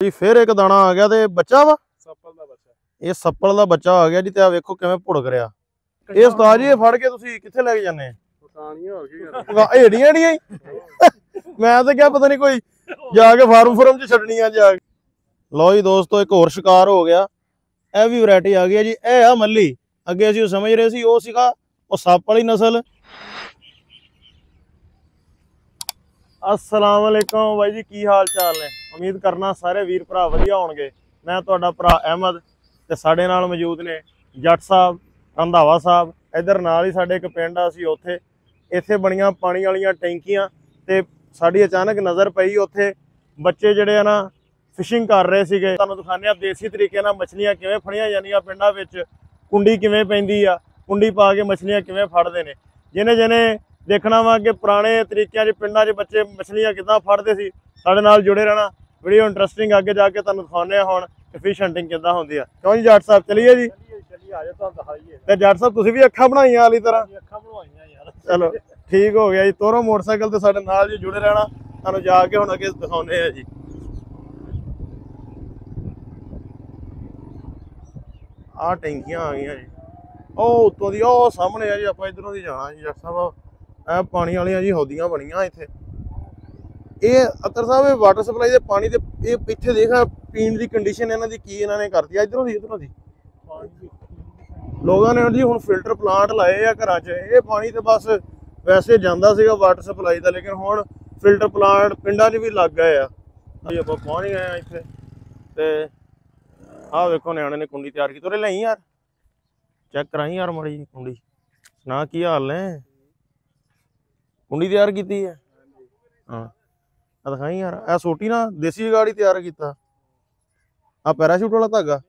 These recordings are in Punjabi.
ਜੀ ਫਿਰ ਇੱਕ ਦਾਣਾ ਆ ਗਿਆ ਤੇ ਬੱਚਾ ਵਾ? ਸੱਪਲ ਦਾ ਬੱਚਾ। ਇਹ ਸੱਪਲ ਦਾ ਬੱਚਾ ਆ ਗਿਆ ਜੀ ਤੇ ਆ ਵੇਖੋ ਕਿਵੇਂ ਭੁੜਕ ਰਿਹਾ। ਇਹ ਉਸਤਾਦ ਜੀ ਇਹ ਫੜ ਕੇ ਤੁਸੀਂ ਕਿੱਥੇ ਲੈ ਕੇ ਜਾਂਦੇ? ਏੜੀਆਂ ਏੜੀਆਂ ਹੀ? ਮੈਂ ਤਾਂ ਕਿਹਾ ਪਤਾ ਨਹੀਂ ਕੋਈ ਜਾ ਕੇ ਫਾਰਮ ਫਰਮ ਚ ਛੱਡਣੀਆਂ ਜਾ ਕੇ। ਲਓ ਜੀ ਦੋਸਤੋ ਇੱਕ ਹੋਰ ਸ਼ਿਕਾਰ ਹੋ ਗਿਆ। ਇਹ ਵੀ ਵੈਰਾਈਟੀ ਆ ਗਈ ਹੈ ਜੀ। ਇਹ ਆ ਮੱਲੀ। ਅੱਗੇ ਅਸੀਂ ਉਹ ਸਮਝ ਰਹੇ ਸੀ ਉਹ ਸੀਗਾ ਉਹ ਸੱਪ ਵਾਲੀ ਨਸਲ। ਅਸਲਾਮ ਵਾਲੇਕਮ ਬਾਈ ਜੀ ਕੀ ਹਾਲ ਚਾਲ ਨੇ? ਉਮੀਦ ਕਰਨਾ ਸਾਰੇ ਵੀਰ ਭਰਾ ਵਧੀਆ ਹੋਣਗੇ। ਮੈਂ ਤੁਹਾਡਾ ਭਰਾ ਅਹਿਮਦ ਤੇ ਸਾਡੇ ਨਾਲ ਮੌਜੂਦ ਨੇ ਜੱਟ ਸਾਹਿਬ, ਰੰਧਾਵਾ ਸਾਹਿਬ। ਇਧਰ ਨਾਲ ਹੀ ਸਾਡੇ ਇੱਕ ਪਿੰਡ ਆ ਸੀ ਉੱਥੇ। ਇੱਥੇ ਬਣੀਆਂ ਪਾਣੀ ਵਾਲੀਆਂ ਟੈਂਕੀਆਂ ਤੇ ਸਾਡੀ ਅਚਾਨਕ ਨਜ਼ਰ ਪਈ ਉੱਥੇ। ਬੱਚੇ ਜਿਹੜੇ ਆ ਨਾ ਫਿਸ਼ਿੰਗ ਕਰ ਰਹੇ ਸੀਗੇ। ਤੁਹਾਨੂੰ ਦਿਖਾਉਂਦੇ ਆ ਦੇਸੀ ਤਰੀਕੇ ਨਾਲ ਮੱਛਲੀਆਂ ਕਿਵੇਂ ਫੜੀਆਂ ਜਾਂਦੀਆਂ ਪਿੰਡਾਂ ਵਿੱਚ। ਕੁੰਡੀ ਕਿਵੇਂ ਪੈਂਦੀ ਆ, ਕੁੰਡੀ ਪਾ ਕੇ ਮੱਛਲੀਆਂ ਕਿਵੇਂ ਫੜਦੇ ਨੇ। ਜਿਹਨੇ ਜਿਹਨੇ ਦੇਖਣਾ ਵਾ ਕਿ ਪੁਰਾਣੇ ਤਰੀਕਿਆਂ 'ਚ ਪਿੰਡਾਂ 'ਚ ਬੱਚੇ ਮੱਛਲੀਆਂ ਕਿੱਦਾਂ ਫੜਦੇ ਸੀ, ਸਾਡੇ ਨਾਲ ਜੁੜੇ ਰਹਿਣਾ। ਵੀਡੀਓ ਇੰਟਰਸਟਿੰਗ ਅੱਗੇ ਜਾ ਕੇ ਤੁਹਾਨੂੰ ਦਿਖਾਉਂਦੇ ਆ ਹੁਣ ਕਿ ਫਿਸ਼ ਹੰਟਿੰਗ ਕਿੱਦਾਂ ਹੁੰਦੀ ਆ। ਕਿਉਂ ਜੀ ਜੱਟ ਸਾਹਿਬ ਚਲਿਏ ਜੀ? ਚਲੀਏ ਆ ਜਾ ਤੁਹਾਨੂੰ ਦਿਖਾਈਏ। ਤੇ ਜੱਟ ਸਾਹਿਬ ਤੁਸੀਂ ਵੀ ਅੱਖਾਂ ਬਣਾਈਆਂ ਵਾਲੀ ਤਰ੍ਹਾਂ? ਅੱਖਾਂ ਬਣਵਾਈਆਂ ਯਾਰ। ਚਲੋ ਠੀਕ ਹੋ ਗਿਆ ਜੀ। ਤੋਰੋ ਮੋਟਰਸਾਈਕਲ ਤੇ ਸਾਡੇ ਨਾਲ ਜੀ ਜੁੜੇ ਰਹਿਣਾ। ਤੁਹਾਨੂੰ ਜਾ ਕੇ ਹੁਣ ਅੱਗੇ ਦਿਖਾਉਂਦੇ ਆ ਜੀ। ਆਹ ਟੈਂਕੀਆਂ ਆ ਗਈਆਂ ਜੀ। ਉਹ ਉੱਤੋਂ ਦੀ ਉਹ ਸਾਹਮਣੇ ਆ ਜੀ ਆਪਾਂ ਇਧਰੋਂ ਦੀ ਜਾਣਾ ਜੀ ਜੱਟ ਸਾਹਿਬ। ਇਹ ਪਾਣੀ ਵਾਲੀਆਂ ਜੀ ਹੌਦੀਆਂ ਬਣੀਆਂ ਇੱਥੇ। ਇਹ ਅਤਰ ਸਾਹਿਬ, ਇਹ ਵਾਟਰ ਸਪਲਾਈ ਦੇ ਪਾਣੀ ਦੇ, ਇਹ ਪਿੱਛੇ ਦੇਖ ਪੀਣ ਦੀ ਕੰਡੀਸ਼ਨ ਇਹਨਾਂ ਦੀ ਕੀ ਇਹਨਾਂ ਨੇ ਕਰਤੀ? ਆ ਇਧਰੋਂ ਦੀ ਇਧਰੋਂ ਦੀ। ਲੋਕਾਂ ਨੇ ਜੀ ਹੁਣ ਫਿਲਟਰ ਪਲਾਂਟ ਲਾਏ ਆ ਘਰਾਂ 'ਚ। ਇਹ ਪਾਣੀ ਤੇ ਬਸ ਵੈਸੇ ਜਾਂਦਾ ਸੀਗਾ ਵਾਟਰ ਸਪਲਾਈ ਦਾ, ਲੇਕਿਨ ਹੁਣ ਫਿਲਟਰ ਪਲਾਂਟ ਪਿੰਡਾਂ 'ਚ ਵੀ ਲੱਗ ਗਏ ਆ। ਜੀ ਆਪਾਂ ਪਹੁੰਚ ਗਏ ਆ ਇੱਥੇ। ਤੇ ਆਹ ਵੇਖੋ ਨਿਆਣੇ ਨੇ ਕੁੰਡੀ ਤਿਆਰ ਕੀਤੀ। ਉਰੇ ਲਈ ਯਾਰ। ਚੈੱਕ ਕਰਾਈ ਯਾਰ ਮੜੀ ਕੁੰਡੀ। ਸੁਣਾ ਕੀ ਹਾਲ ਨੇ? ਕੁੰਡੀ ਤਿਆਰ ਕੀਤੀ ਹੈ ਹਾਂ। ਆ ਦਿਖਾਈ ਯਾਰ ਇਹ ਸੋਟੀ ਨਾ ਦੇਸੀ ਗਾੜੀ ਤਿਆਰ ਕੀਤਾ। ਆ ਪੈਰਾਸ਼ੂਟ ਵਾਲਾ ਧਾਗਾ।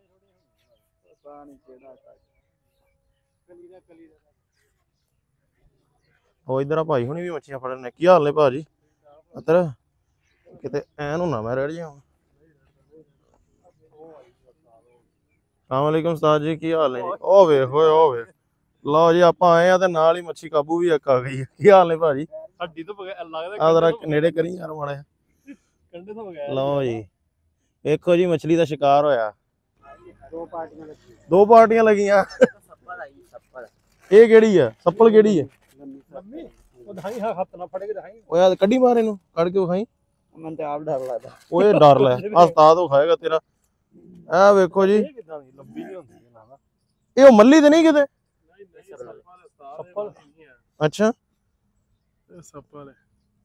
ਉਹ ਇਧਰ ਆ ਭਾਈ ਹੁਣੀ ਵੀ ਮੱਛੀਆਂ ਫੜਨ ਨੇ। ਕੀ ਹਾਲ ਨੇ ਭਾਜੀ? ਅਤਰ ਕਿਤੇ ਐਨ ਹੁਣਾ ਮੈਂ ਰੜ ਜਾ ਅਸਲਾਮੁਅਲੈਕਮ ਉਸਤਾਦ ਜੀ, ਕੀ ਹਾਲ ਨੇ ਜੀ? ਉਹ ਓਏ ਲਓ ਜੀ, ਆਪਾਂ ਆਏ ਆ ਤੇ ਨਾਲ ਹੀ ਮੱਛੀ ਕਾਬੂ ਵੀ ਇੱਕ ਆ ਗਈ। ਕੀ ਹਾਲ ਨੇ ਭਾਜੀ? ਹੱਡੀ ਤੋਂ ਬਗੈਰ ਲੱਗਦਾ ਆ ਜ਼ਰਾ ਨੇੜੇ ਕਰੀ ਯਾਰ ਮਾੜਾ। ਕੰਡੇ ਤੋਂ ਬਗੈਰ ਲਓ ਜੀ। ਵੇਖੋ ਜੀ ਮੱਛਲੀ ਦਾ ਸ਼ਿਕਾਰ ਹੋਇਆ। ਦੋ ਪਾਰਟੀਆਂ ਲੱਗੀ। ਦੋ ਪਾਰਟੀਆਂ ਲੱਗੀਆਂ। ਸੱਪਲ ਆਈ ਸੱਪਲ। ਇਹ ਕਿਹੜੀ ਆ? ਸੱਪਲ ਕਿਹੜੀ ਹੈ ਲੰਮੀ ਉਹ ਹੱਥ ਨਾ ਫੜੇ ਕੇ ਦਿਖਾਈ। ਓਏ ਆ ਕੱਢੀ ਮਾਰ ਇਹਨੂੰ ਕੱਢ ਕੇ ਵਿਖਾਈ। ਮੈਨੂੰ ਤੇ ਆਪ ਡਰ ਲੱਗਦਾ। ਓਏ ਡਰ ਲੈ। ਆ ਉਸਤਾਦ ਵਿਖਾਏਗਾ ਤੇਰਾ। ਆ ਵੇਖੋ ਜੀ। ਇਹ ਕਿਦਾਂ ਦੀ ਲੰਬੀ ਨਹੀਂ ਹੁੰਦੀ ਇਹ ਉਹ ਮੱਲੀ ਤੇ ਨਹੀਂ ਕਿਤੇ? ਸੱਪਲ ਅੱਛਾ। ਸੱਪਲ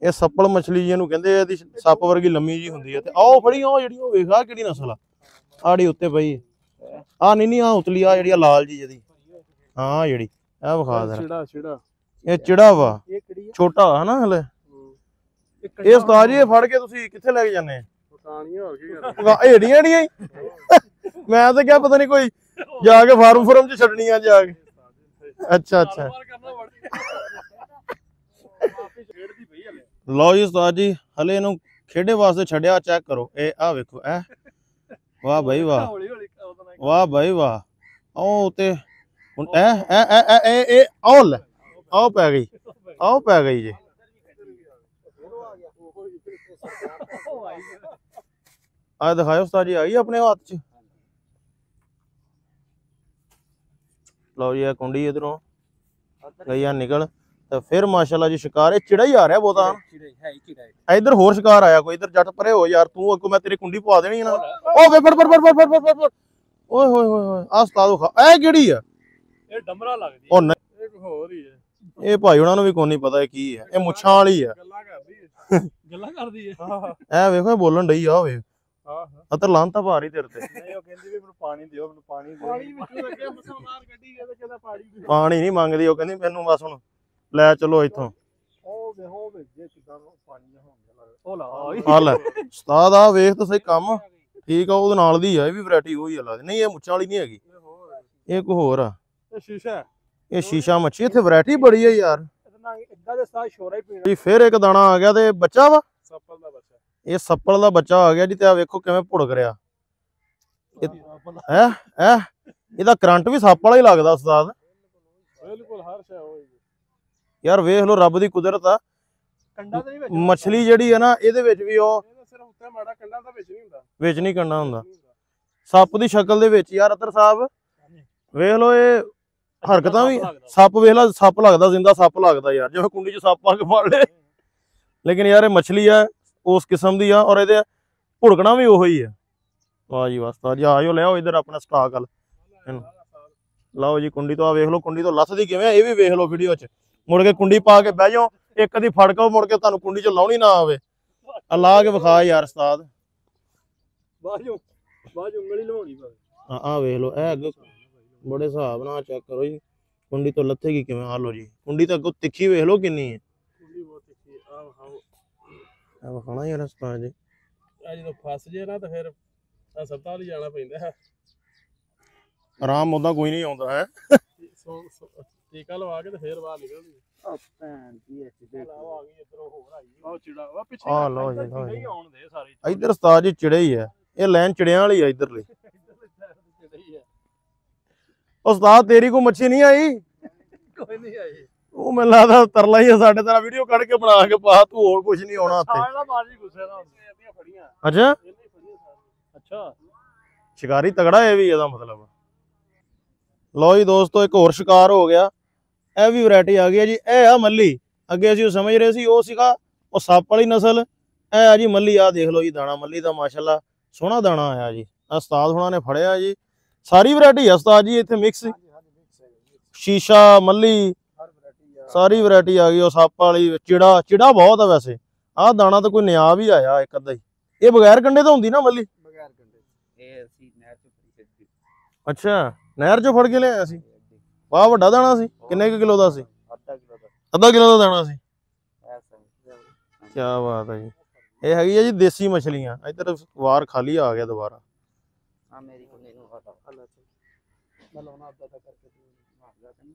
ਇਹ ਸੱਪਲ ਮਛਲੀ ਜਿਹਨੂੰ ਕਹਿੰਦੇ ਆ ਇਹਦੀ ਸੱਪ ਵਰਗੀ ਲੰਮੀ ਜੀ ਹੁੰਦੀ ਹੈ ਤੇ ਆਹ ਉਹ ਫੜੀ ਉਹ ਜਿਹੜੀ ਉਹ ਵੇਖਾ ਕਿਹੜੀ ਨਸਲ ਆ? ਆੜੀ ਉੱਤੇ ਪਈ ਆ ਨਹੀਂ ਨਹੀਂ ਆ ਉਤਲੀ ਆ ਜਿਹੜੀ ਆ ਲਾਲ ਜੀ ਜਿਹਦੀ। ਹਾਂ ਜਿਹੜੀ ਇਹ ਵਿਖਾ ਦੇ ਛਿੜਾ ਛਿੜਾ ਇਹ ਚਿੜਾ ਵਾ। ਇਹ ਕਿਹੜੀ ਆ? ਛੋਟਾ ਹੈ ਨਾ ਹਲੇ? ਇੱਕ ਇਹ ਉਸਤਾਦ ਜੀ ਇਹ ਫੜ ਕੇ ਤੁਸੀਂ ਕਿੱਥੇ ਲੈ ਕੇ ਜਾਂਦੇ ਆ? ਪਤਾਨੀਆਂ ਹੋ ਕੀ ਕਰਦਾ ਏੜੀਆਂ ਏੜੀਆਂ ਹੀ? ਮੈਂ ਤਾਂ ਕਿਹਾ ਪਤਾ ਨਹੀਂ ਕੋਈ ਜਾ ਕੇ ਫਾਰਮ ਫਰਮ ਚ ਛੱਡਣੀਆਂ ਜਾ ਕੇ। ਅੱਛਾ ਅੱਛਾ ਕਰਨਾ ਬੜੀ ਆਪੀ ਛੇੜਦੀ ਪਈ ਹਲੇ ਲਓ ਜੀ ਉਸਤਾਦ ਜੀ ਹਲੇ ਇਹਨੂੰ ਖੇਡੇ ਵਾਸਤੇ ਛੱਡਿਆ ਚੈੱਕ ਕਰੋ। ਇਹ ਆ ਵੇਖੋ ਐ। ਵਾਹ ਬਈ ਵਾਹ। ਵਾਹ ਬਈ ਵਾਹ। ਉਹ ਉਤੇ ਹੁਣ ਐ ਐ ਐ ਐ- ਐ ਇਹ ਆਹ ਲੈ ਆਹ ਪੈ ਗਈ ਆਹ ਪੈ ਗਈ ਜੀ। ਆ ਦਿਖਾਓ ਉਸਤਾਦ ਜੀ ਆ ਗਈ ਆਪਣੇ ਹੱਥ 'ਚ? ਲਓ ਜੀ ਇਹ ਕੁੰਡੀ ਇਧਰੋਂ। ਗਈ ਆ ਨਿਕਲ। ਤੇ ਫਿਰ ਮਾਸ਼ਾਅੱਲਾ ਜੀ ਸ਼ਿਕਾਰ ਇਹ ਚਿੜਾ ਹੀ ਆ ਰਿਹਾ ਬਹੁਤਾ। ਚਿੜੇ ਹੈ ਚਿੜੇ ਇੱਧਰ ਹੋਰ ਸ਼ਿਕਾਰ ਆਇਆ ਕੋਈ ਇੱਧਰ ਜੱਟ ਪਰੇ ਹੋ ਯਾਰ ਤੂੰ ਅੱਗੋਂ ਮੈਂ ਤੇਰੀ ਕੁੰਡੀ ਪਵਾ ਦੇਣੀ ਹੈ ਨਾ। ਓ ਵੇ ਫੜ ਫੜ ਫੜ ਫੜ ਫੜ ਫੜ ਓਏ ਹੋਏ ਹੋਏ ਹੋਏ ਆ ਉਸਤਾਦ ਵਿਖਾ ਇਹ ਕਿਹੜੀ ਆ? ਇਹ ਡਮਰਾ ਲੱਗਦੀ ਉਹ ਨਹੀਂ, ਇਹ ਹੋਰ ਹੀ ਹੈ ਇਹ ਭਾਈ ਉਹਨਾਂ ਨੂੰ ਵੀ ਕੋਈ ਨਹੀਂ ਪਤਾ ਕੀ ਹੈ ਇਹ ਮੁੱਛਾਂ ਵਾਲੀ ਆ। ਗੱਲਾਂ ਕਰਦੀ ਹੈ ਗੱਲਾਂ ਕਰਦੀ ਹੈ ਹਾਂ। ਇਹ ਵੇਖੋ ਇਹ ਬੋਲਣ ਡਈ ਆ ਵੇ ਹਾਂ ਅਤਰ ਲਾਂਤਾ ਭਾਰੀ ਤੇਰੇ ਤੇ। ਨਹੀਂ ਉਹ ਕਹਿੰਦੀ ਵੀ ਮੈਨੂੰ ਪਾਣੀ ਦਿਓ ਮੈਨੂੰ ਪਾਣੀ ਦਿਓ। ਪਾਣੀ ਵਿੱਚੋਂ ਲੱਗਿਆ ਮੁਸਲਮਾਨ ਕੱਢੀ ਗਿਆ ਤੇ ਕਹਿੰਦਾ ਪਾਣੀ ਪਾਣੀ ਨਹੀਂ ਮੰਗਦੀ ਉਹ ਕਹਿੰਦੀ ਮੈਨੂੰ ਬਸ ਹੁਣ ਲੈ ਚਲੋ ਇੱਥੋਂ। ਉਹ ਵੇ ਹੋ ਵੇ ਜੇ ਕਿਦਾਂ ਪਾਣੀ ਨਾ ਹੋਣ ਲੱਗਦਾ ਉਹ ਲਾ ਆ ਲੈ। ਉਸਤਾਦ ਆ ਵੇਖ ਤਾਂ ਸਹੀ ਕੰਮ। ਠੀਕ ਆ ਉਹਦੇ ਨਾਲ ਦੀ ਆ ਇਹ ਵੀ ਵੈਰਾਈਟੀ ਉਹੀ ਆ ਲੱਗਦੀ ਨਹੀਂ ਇਹ ਮੁੱਛਾਂ ਵਾਲੀ ਨਹੀਂ ਹੈਗੀ। ਇਹ ਕੋਈ ਹੋਰ ਆ। ਇਹ ਸ਼ੀਸ਼ਾ ਹੈ। ਇਹ ਸ਼ੀਸ਼ਾ ਮੱਛੀ ਇੱਥੇ ਵੈਰਾਈਟੀ ਬੜੀ ਆ ਯਾਰ। ਇਹਦਾ ਨਾ ਇਦਾਂ ਦੇ ਸਾਹ ਸ਼ੋਰਾ ਹੀ ਪੀਣਾ। ਜੀ ਫਿਰ ਇੱਕ ਦਾਣਾ ਆ ਗਿਆ ਤੇ ਬੱਚਾ ਵਾ? ਸੱਪਲ ਦਾ ਬੱਚਾ। ਇਹ ਸੱਪਲ ਦਾ ਬੱਚਾ ਆ ਗਿਆ ਜੀ ਤੇ ਆ ਵੇਖੋ ਕਿਵੇਂ ਭੁੜਕ ਰਿਹਾ। ਹੈ ਹੈ? ਇਹਦਾ ਕਰੰਟ ਵੀ ਸੱਪ ਵਾਲਾ ਹੀ ਲੱਗਦਾ ਉਸਤਾਦ। ਬਿਲਕੁਲ ਹਰ ਸ਼ੈ ਹੋਏਗੀ ਯਾਰ ਵੇਖ ਲਓ ਰੱਬ ਦੀ ਕੁਦਰਤ ਆ। ਕੰਡਾ ਤੇ ਨਹੀਂ ਵਿੱਚ ਮੱਛਲੀ ਜਿਹੜੀ ਹੈ ਨਾ ਇਹਦੇ ਵਿੱਚ ਵੀ ਉਹ ਸਿਰਫ ਦੱਸਿਆ ਮਾੜਾ ਕੰਡਾ ਤਾਂ ਵਿੱਚ ਨਹੀਂ ਹੁੰਦਾ। ਵਿੱਚ ਨਹੀਂ ਕੰਡਾ ਹੁੰਦਾ। ਸੱਪ ਦੀ ਸ਼ਕਲ ਦੇ ਵਿੱਚ ਯਾਰ ਅਤਰ ਸਾਹਿਬ ਵੇਖ ਲਓ ਇਹ ਹਰਕਤਾਂ ਵੀ। ਸੱਪ ਵੇਖ ਲਾ ਸੱਪ ਲੱਗਦਾ ਜ਼ਿੰਦਾ ਸੱਪ ਲੱਗਦਾ ਯਾਰ ਜਿਵੇਂ ਕੁੰਡੀ 'ਚ ਸੱਪ ਆ ਕੇ ਫੜ ਲੇ ਲੇਕਿਨ ਯਾਰ ਇਹ ਮੱਛਲੀ ਆ ਉਸ ਕਿਸਮ ਦੀ ਆ ਔਰ ਇਹਦੇ ਭੁੜਕਣਾ ਵੀ ਉਹੋ ਹੀ ਆ। ਵਾਹ ਜੀ ਵਾਸਤਾ ਜੀ ਆਇਓ ਲਿਆਓ ਇਧਰ ਆਪਣਾ ਸਟਾਕ ਹਲ। ਲਓ ਜੀ ਕੁੰਡੀ ਤੋਂ ਆ ਵੇਖ ਲਓ ਕੁੰਡੀ ਤੋਂ ਲੱਥਦੀ ਕਿਵੇਂ ਆ ਇਹ ਵੀ ਵੇਖ ਲਓ ਵੀਡੀਓ 'ਚ। ਮੁੜ ਕੇ ਕੁੰਡੀ ਪਾ ਕੇ ਬਹਿ ਜਾਓ ਇੱਕ ਦੀ ਫੜਕੋ ਮੁੜ ਕੇ ਤੁਹਾਨੂੰ ਕੁੰਡੀ 'ਚ ਲਾਉਣੀ ਨਾ ਆਵੇ। ਆ ਲਾ ਕੇ ਵਿਖਾ ਯਾਰ ਉਸਤਾਦ। ਬਾਜੂ ਬਾਜੂ ਉਂਗਲੀ ਲਵਾਉਣੀ ਪਵੇ ਆ ਆ ਵੇਖ ਲਓ ਇਹ ਅੱਗੇ ਬੜੇ ਹਿਸਾਬ ਨਾਲ ਚੈੱਕ ਕਰੋ ਜੀ। ਕੁੰਡੀ ਤੋਂ ਲੱਥੇਗੀ ਕਿਵੇਂ? ਆ ਲਓ ਜੀ ਕੁੰਡੀ ਤਾਂ ਅੱਗੋਂ ਤਿੱਖੀ ਵੇਖ ਲਓ ਕਿੰਨੀ ਹੈ। ਕੁੰਡੀ ਬਹੁਤ ਤਿੱਖੀ ਆ ਹਾਓ ਆ ਵਿਖਾਣਾ ਯਾਰ ਉਸਤਾਦ ਜੀ। ਆ ਜਦੋਂ ਫਸ ਜੇ ਨਾ ਤਾਂ ਫਿਰ ਹਸਪਤਾਲ ਹੀ ਜਾਣਾ ਪੈਂਦਾ ਹੈ। ਆਰਾਮ ਉਹਦਾ ਕੋਈ ਨਹੀਂ ਆਉਂਦਾ ਹੈ। ਟੀਕਾ ਲਵਾ ਕੇ ਤੇ ਫਿਰ ਬਾਹਰ ਨਿਕਲਦੀ ਆ। ਭੈਣ ਦੀ ਦੇਖ ਆ ਗਈ ਇੱਧਰੋਂ ਹੋਰ ਆਈ ਉਹ ਚਿੜਾ ਵਾ ਪਿੱਛੇ ਆਹ ਲਓ ਜੀ, ਲਓ ਜੀ। ਨਹੀਂ ਆਉਣ ਦੇ ਸਾਰੇ। ਇੱਧਰ ਉਸਤਾਦ ਜੀ ਚਿੜੇ ਹੀ ਹੈ ਇਹ ਲਾਈਨ ਚਿੜਿਆਂ ਵਾਲੀ ਆ ਇੱਧਰਲੀ। ਆ। ਉਸਤਾਦ ਤੇਰੀ ਕੋ ਮੱਛੀ ਨਹੀਂ ਆਈ? ਕੋਈ ਨਹੀਂ ਆਈ। ਉਹ ਮੈਨੂੰ ਲੱਗਦਾ ਤਰਲਾ ਹੀ ਆ ਸਾਡੇ ਤਰ੍ਹਾਂ ਵੀਡੀਓ ਕੱਢ ਕੇ ਬਣਾ ਕੇ ਪਾ ਤੂੰ ਹੋਰ ਕੁਝ ਨਹੀਂ ਆਉਣਾ ਉੱਥੇ। ਸਾਲਾ ਮਾਰੀ ਗੁੱਸੇ ਨਾਲ। ਇਹਦੀਆਂ ਫੜੀਆਂ। ਅੱਛਾ? ਸ਼ਿਕਾਰੀ ਤਗੜਾ ਇਹ ਵੀ ਇਹਦਾ ਮਤਲਬ। ਲਓ ਜੀ ਦੋਸਤੋ ਇੱਕ ਹੋਰ ਸ਼ਿਕਾਰ ਹੋ ਗਿਆ। ਇਹ ਵੀ ਵੈਰਾਈਟੀ ਆ ਗਈ ਹੈ ਜੀ। ਇਹ ਆ ਮੱਲੀ। ਅੱਗੇ ਅਸੀਂ ਉਹ ਸਮਝ ਰਹੇ ਸੀ ਉਹ ਸੀਗਾ ਉਹ ਸੱਪ ਵਾਲੀ ਨਸਲ। ਇਹ ਆ ਜੀ ਮੱਲੀ। ਆ ਦੇਖ ਲਓ ਜੀ ਦਾਣਾ। ਮੱਲੀ ਦਾ ਮਾਸ਼ਾਅੱਲਾ ਸੋਹਣਾ ਦਾਣਾ ਆਇਆ ਜੀ। ਉਸਤਾਦ ਹੁਣਾਂ ਨੇ ਫੜਿਆ ਜੀ। ਸਾਰੀ ਵੈਰਾਈਟੀ ਆ ਉਸਤਾਦ ਜੀ ਇੱਥੇ ਮਿਕਸ ਹੈ ਸ਼ੀਸ਼ਾ ਮੱਲੀ। ਸਾਰੀ ਵੈਰਾਈਟੀ ਆ ਗਈ ਉਹ ਸੱਪ ਵਾਲੀ। ਚਿੜਾ ਚਿੜਾ ਬਹੁਤ ਆ ਵੈਸੇ। ਆਹ ਦਾਣਾ ਤਾਂ ਕੋਈ ਨਿਆ ਵੀ ਆਇਆ ਇੱਕ ਅੱਧਾ ਹੀ। ਇਹ ਬਗੈਰ ਕੰਡੇ ਤੋਂ ਹੁੰਦੀ ਨਾ ਮੱਲੀ? ਬਗੈਰ ਕੰਡੇ ਇਹ ਅਸੀਂ ਨਹਿਰ ਚ ਫੜੀ ਸੀ। ਅੱਛਾ ਨਹਿਰ ਚੋਂ ਫੜ ਕੇ ਲਿਆਇਆ ਸੀ ਵਾਹ ਵੱਡਾ ਦਾਣਾ ਸੀ। ਕਿੰਨੇ ਕੁ ਕਿਲੋ ਦਾ ਸੀ? ਅੱਧਾ ਕਿਲੋ ਦਾ। ਅੱਧਾ ਕਿਲੋ ਦਾ ਦਾਣਾ ਸੀ। ਐਸਾ ਕੀ ਬਾਤ ਹੈ ਜੀ। ਇਹ ਹੈਗੀ ਹੈ ਜੀ ਦੇਸੀ ਮਛਲੀਆਂ। ਇੱਧਰ ਵਾਰ ਖਾਲੀ ਆ ਗਿਆ ਦੁਬਾਰਾ। ਆ ਮੇਰੀ ਕੋਲ ਨੂੰ ਹਟਾ। ਅੱਲਾ ਚ ਮੈਂ ਲਾਉਣਾ ਅੱਧਾ ਅੱਧਾ ਕਰਕੇ ਤੂੰ ਮਾਰਦਾ ਤੈਨੂੰ।